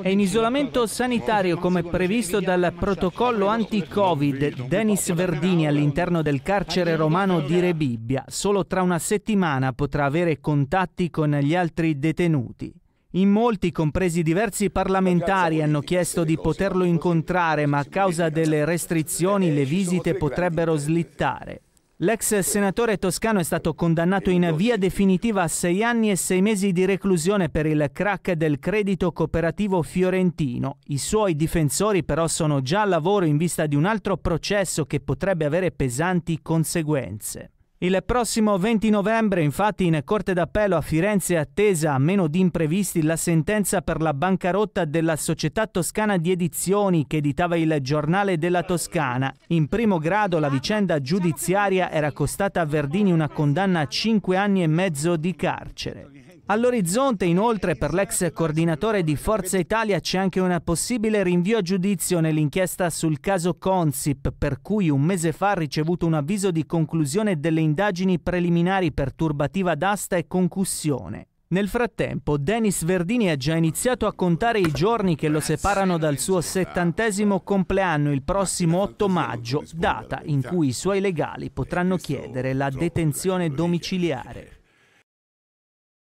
È in isolamento sanitario come previsto dal protocollo anti-Covid Denis Verdini all'interno del carcere romano di Rebibbia. Solo tra una settimana potrà avere contatti con gli altri detenuti. In molti, compresi diversi parlamentari, hanno chiesto di poterlo incontrare, ma a causa delle restrizioni le visite potrebbero slittare. L'ex senatore toscano è stato condannato in via definitiva a sei anni e sei mesi di reclusione per il crack del credito cooperativo fiorentino. I suoi difensori però sono già al lavoro in vista di un altro processo che potrebbe avere pesanti conseguenze. Il prossimo 20 novembre, infatti, in Corte d'Appello a Firenze è attesa, a meno di imprevisti, la sentenza per la bancarotta della società toscana di edizioni che editava il giornale della Toscana. In primo grado la vicenda giudiziaria era costata a Verdini una condanna a 5 anni e mezzo di carcere. All'orizzonte, inoltre, per l'ex coordinatore di Forza Italia c'è anche un possibile rinvio a giudizio nell'inchiesta sul caso Consip, per cui un mese fa ha ricevuto un avviso di conclusione delle indagini preliminari per turbativa d'asta e concussione. Nel frattempo, Denis Verdini ha già iniziato a contare i giorni che lo separano dal suo settantesimo compleanno il prossimo 8 maggio, data in cui i suoi legali potranno chiedere la detenzione domiciliare.